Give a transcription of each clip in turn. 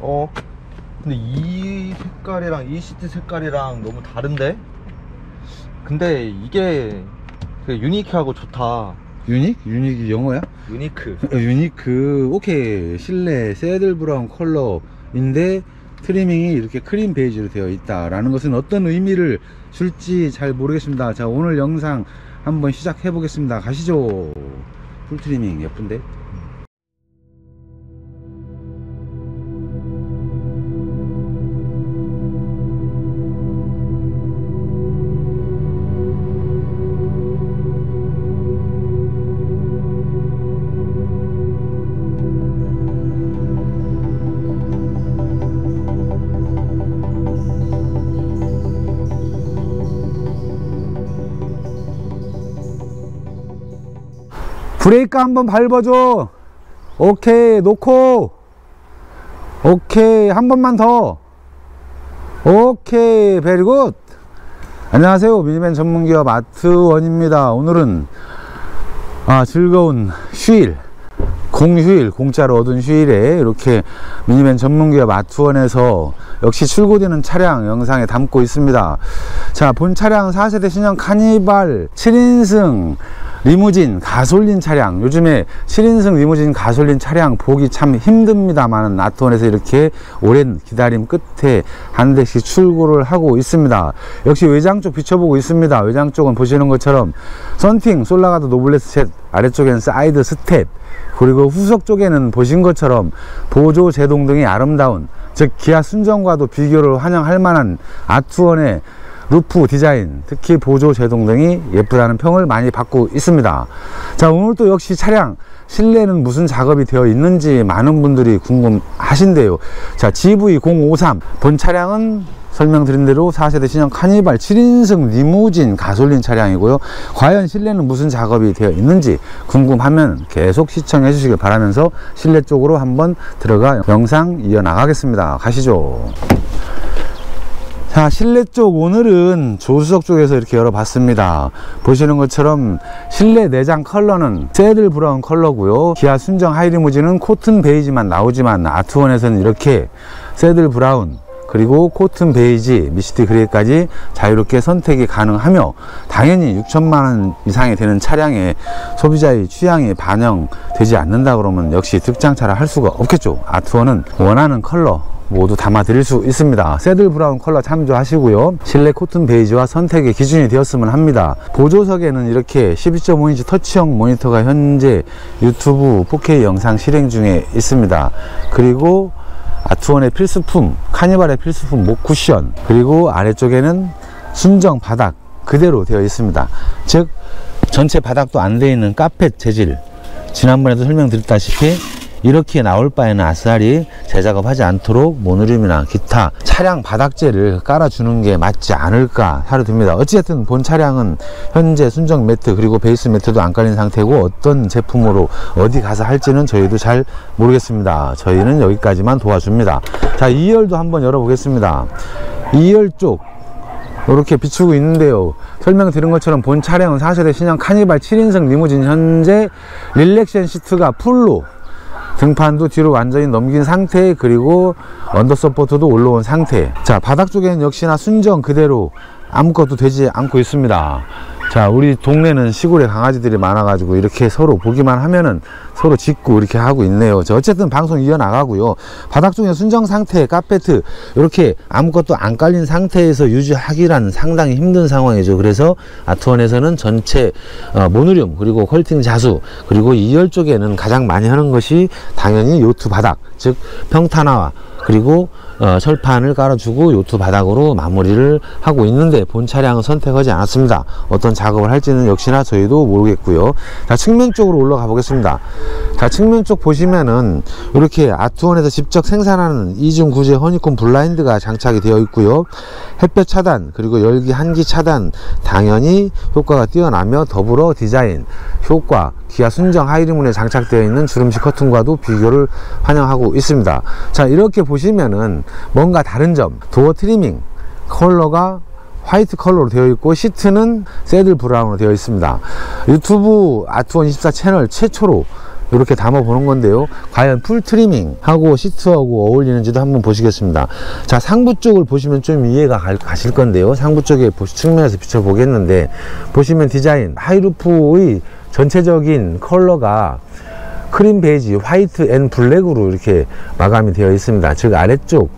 어? 근데 이 색깔이랑 이 시트 색깔이랑 너무 다른데? 근데 이게 그 unique하고 좋다. 유닉? 유닉이 영어야? unique. 어, unique. 오케이. 실내 saddle brown 컬러인데 트리밍이 이렇게 크림 베이지로 되어 있다라는 것은 어떤 의미를 줄지 잘 모르겠습니다. 자 오늘 영상 한번 시작해 보겠습니다. 가시죠. 풀 트리밍 예쁜데 브레이크 한번 밟아줘. 오케이 놓고. 오케이 한 번만 더. 오케이 베리굿 안녕하세요. 미니맨 전문기업 아트원입니다. 오늘은 아 즐거운 휴일 공휴일 공짜로 얻은 휴일에 이렇게 미니맨 전문기업 아트원에서 역시 출고되는 차량 영상에 담고 있습니다. 자 본 차량 4세대 신형 카니발 7인승 리무진 가솔린 차량. 요즘에 7인승 리무진 가솔린 차량 보기 참 힘듭니다만 아트원에서 이렇게 오랜 기다림 끝에 한 대씩 출고를 하고 있습니다. 역시 외장 쪽 비춰보고 있습니다. 외장 쪽은 보시는 것처럼 썬팅 솔라가드 노블레스 셋 아래쪽에는 side step 그리고 후석 쪽에는 보신 것처럼 보조 제동등이 아름다운 즉 기아 순정과도 비교를 환영할 만한 아트원의 루프 디자인 특히 보조 제동등이 예쁘다는 평을 많이 받고 있습니다. 자 오늘 또 역시 차량 실내는 무슨 작업이 되어 있는지 많은 분들이 궁금하신데요. 자 GV053 본 차량은 설명드린 대로 4세대 신형 카니발 7인승 리무진 가솔린 차량이고요. 과연 실내는 무슨 작업이 되어 있는지 궁금하면 계속 시청해 주시길 바라면서 실내 쪽으로 한번 들어가 영상 이어나가겠습니다. 가시죠 자 실내 쪽 오늘은 조수석 쪽에서 이렇게 열어봤습니다. 보시는 것처럼 실내 내장 컬러는 saddle brown 컬러고요. 기아 순정 하이리무진은 cotton 베이지만 나오지만 아트원에서는 이렇게 saddle brown 그리고 cotton 베이지 misty gray까지 자유롭게 선택이 가능하며 당연히 6천만원 이상이 되는 차량에 소비자의 취향이 반영되지 않는다 그러면 역시 특장차라 할 수가 없겠죠. 아트원은 원하는 컬러 모두 담아 드릴 수 있습니다. saddle brown 컬러 참조하시고요. 실내 cotton 베이지와 선택의 기준이 되었으면 합니다. 보조석에는 이렇게 12.5인치 터치형 모니터가 현재 유튜브 4K 영상 실행 중에 있습니다. 그리고 아트원의 필수품 카니발의 필수품 목 쿠션 그리고 아래쪽에는 순정 바닥 그대로 되어 있습니다. 즉 전체 바닥도 안 되어 있는 카펫 재질. 지난번에도 설명드렸다시피 이렇게 나올 바에는 아싸리 재작업하지 않도록 모노륨이나 기타 차량 바닥재를 깔아주는 게 맞지 않을까 하루 듭니다. 어찌됐든 본 차량은 현재 순정 매트 그리고 베이스 매트도 안 깔린 상태고 어떤 제품으로 어디 가서 할지는 저희도 잘 모르겠습니다. 저희는 여기까지만 도와줍니다. 자 2열도 한번 열어보겠습니다. 2열 쪽 이렇게 비추고 있는데요. 설명 드린 것처럼 본 차량은 4세대 신형 카니발 7인승 리무진 현재 relaxion 시트가 full로 등판도 뒤로 완전히 넘긴 상태 그리고 under support도 올라온 상태. 자 바닥 쪽에는 역시나 순정 그대로 아무것도 되지 않고 있습니다 자 우리 동네는 시골에 강아지들이 많아 가지고 이렇게 서로 보기만 하면은 서로 짖고 이렇게 하고 있네요. 자 어쨌든 방송 이어나가고요. 바닥 쪽에 순정 상태 카페트 이렇게 아무것도 안 깔린 상태에서 유지하기란 상당히 힘든 상황이죠. 그래서 아트원에서는 전체 어, 모노륨 그리고 quilting 자수 그리고 2열 쪽에는 가장 많이 하는 것이 당연히 요트 바닥 즉 평탄화 그리고 어, 철판을 깔아주고 요트 바닥으로 마무리를 하고 있는데 본 차량은 선택하지 않았습니다. 어떤 작업을 할지는 역시나 저희도 모르겠고요. 자 측면 쪽으로 올라가 보겠습니다. 자 측면 쪽 보시면은 이렇게 아트원에서 직접 생산하는 이중 구제 허니콤 블라인드가 장착이 되어 있고요. 햇볕 차단 그리고 열기 한기 차단 당연히 효과가 뛰어나며 더불어 디자인 효과 기아 순정 하이리문에 장착되어 있는 주름식 커튼과도 비교를 환영하고 있습니다. 자 이렇게 보시면은 뭔가 다른 점 도어 trimming 컬러가 화이트 컬러로 되어 있고 시트는 saddle brown으로 되어 있습니다 유튜브 아트원24 채널 최초로 이렇게 담아 보는 건데요. 과연 full trimming 하고 시트하고 어울리는지도 한번 보시겠습니다. 자, 상부 쪽을 보시면 좀 이해가 갈- 가실 건데요. 상부 쪽에 보시- 측면에서 비춰 보겠는데, 보시면 디자인, high roof의 전체적인 컬러가 크림 베이지, white and black으로 이렇게 마감이 되어 있습니다. 즉, 아래쪽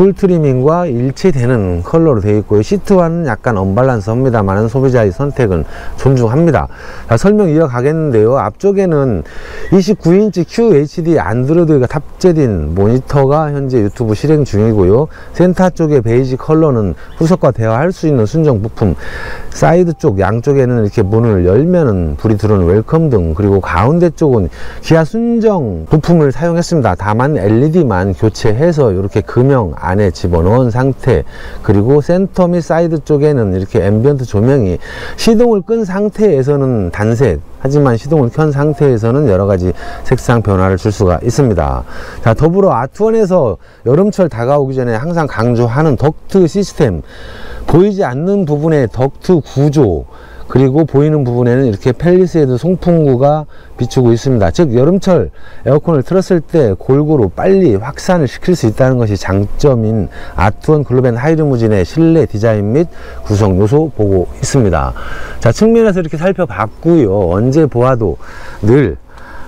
full trimming과 일치되는 컬러로 되어 있고요. 시트와는 약간 언밸런스합니다만 소비자의 선택은 존중합니다. 자, 설명 이어가겠는데요. 앞쪽에는 29인치 QHD 안드로이드가 탑재된 모니터가 현재 유튜브 실행 중이고요. 센터 쪽의 베이지 컬러는 후석과 대화할 수 있는 순정 부품, 사이드 쪽 양쪽에는 이렇게 문을 열면은 불이 들어오는 welcome 등 그리고 가운데 쪽은 기아 순정 부품을 사용했습니다. 다만 LED만 교체해서 이렇게 금형 안에 집어넣은 상태 그리고 센터 및 사이드 쪽에는 이렇게 ambient 조명이 시동을 끈 상태에서는 단색 하지만 시동을 켠 상태에서는 여러 가지 색상 변화를 줄 수가 있습니다. 자, 더불어 아트원에서 여름철 다가오기 전에 항상 강조하는 덕트 시스템 보이지 않는 부분의 덕트 구조 그리고 보이는 부분에는 이렇게 팰리세이드 송풍구가 비추고 있습니다. 즉 여름철 에어컨을 틀었을 때 골고루 빨리 확산을 시킬 수 있다는 것이 장점인 아트원 글로밴 하이리무진의 실내 디자인 및 구성 요소 보고 있습니다. 자 측면에서 이렇게 살펴봤고요. 언제 보아도 늘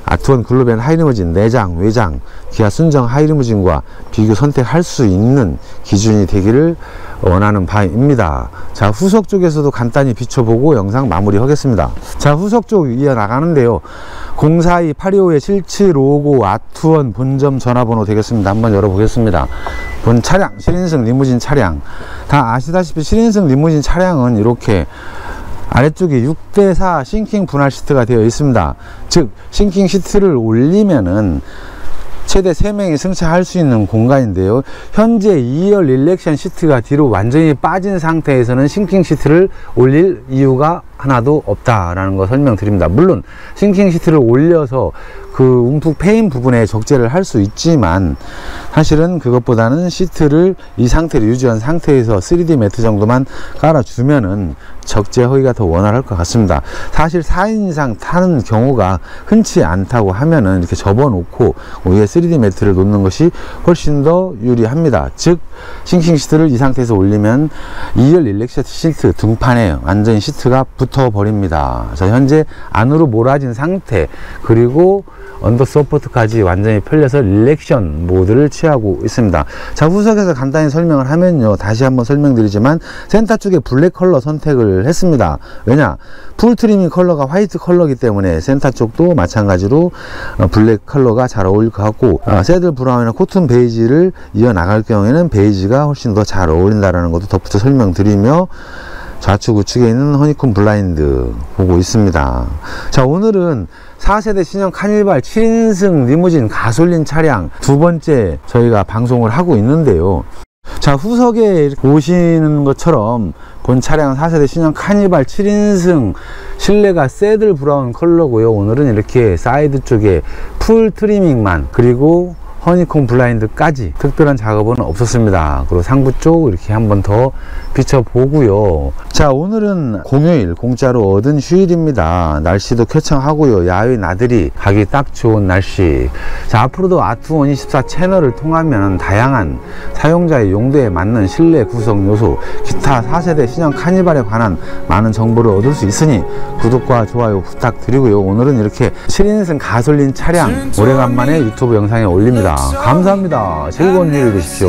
아트원 글로밴 하이리무진 내장, 외장, 기아 순정 하이리무진과 비교 선택할 수 있는 기준이 되기를 원하는 바입니다. 자, 후석 쪽에서도 간단히 비춰보고 영상 마무리 하겠습니다. 자, 후석 쪽 이어나가는데요. 042-825-7755 아트원 본점 전화번호 되겠습니다. 한번 열어보겠습니다. 본 차량, 7인승 리무진 차량. 다 아시다시피 7인승 리무진 차량은 이렇게 아래쪽에 6대4 sinking 분할 시트가 되어 있습니다. 즉, sinking 시트를 올리면은 최대 3명이 승차할 수 있는 공간인데요. 현재 2열 relaxion 시트가 뒤로 완전히 빠진 상태에서는 sinking 시트를 올릴 이유가 하나도 없다라는 거 설명드립니다. 물론 sinking 시트를 올려서 그 움푹 패인 부분에 적재를 할 수 있지만 사실은 그것보다는 시트를 이 상태를 유지한 상태에서 3D 매트 정도만 깔아주면은 적재하기가 더 원활할 것 같습니다. 사실 4인 이상 타는 경우가 흔치 않다고 하면은 이렇게 접어놓고 위에 3D 매트를 놓는 것이 훨씬 더 유리합니다. 즉, sinking 시트를 이 상태에서 올리면 2열 relaxion 시트 등판에 완전히 시트가 붙어 버립니다. 자, 현재 안으로 몰아진 상태, 그리고 under support까지 완전히 풀려서 relaxion 모드를 취하고 있습니다. 자, 후석에서 간단히 설명을 하면요. 다시 한번 설명드리지만 센터 쪽에 블랙 컬러 선택을 했습니다. 왜냐? full trimming 컬러가 화이트 컬러이기 때문에 센터 쪽도 마찬가지로 어, 블랙 컬러가 잘 어울릴 것 같고 어, saddle brown이나 cotton beige를 이어나갈 경우에는 베이지가 훨씬 더 잘 어울린다는 것도 덧붙여 설명드리며 좌측 우측에 있는 honeycomb 블라인드 보고 있습니다. 자, 오늘은 4세대 신형 카니발 7인승 리무진 가솔린 차량 두 번째 저희가 방송을 하고 있는데요. 자, 후석에 보시는 것처럼 본 차량은 4세대 신형 카니발 7인승 실내가 saddle brown 컬러고요. 오늘은 이렇게 사이드 쪽에 full trimming만 그리고 honeycomb 블라인드까지 특별한 작업은 없었습니다. 그리고 상부 쪽 이렇게 한 번 더 비춰보고요. 자, 오늘은 공휴일 공짜로 얻은 휴일입니다. 날씨도 쾌청하고요. 야외 나들이 가기 딱 좋은 날씨. 자, 앞으로도 아트원24 채널을 통하면 다양한 사용자의 용도에 맞는 실내 구성 요소, 기타 4세대 신형 카니발에 관한 많은 정보를 얻을 수 있으니 구독과 좋아요 부탁드리고요. 오늘은 이렇게 7인승 가솔린 차량 오래간만에 유튜브 영상에 올립니다. 감사합니다. 즐거운 휴일 되십시오.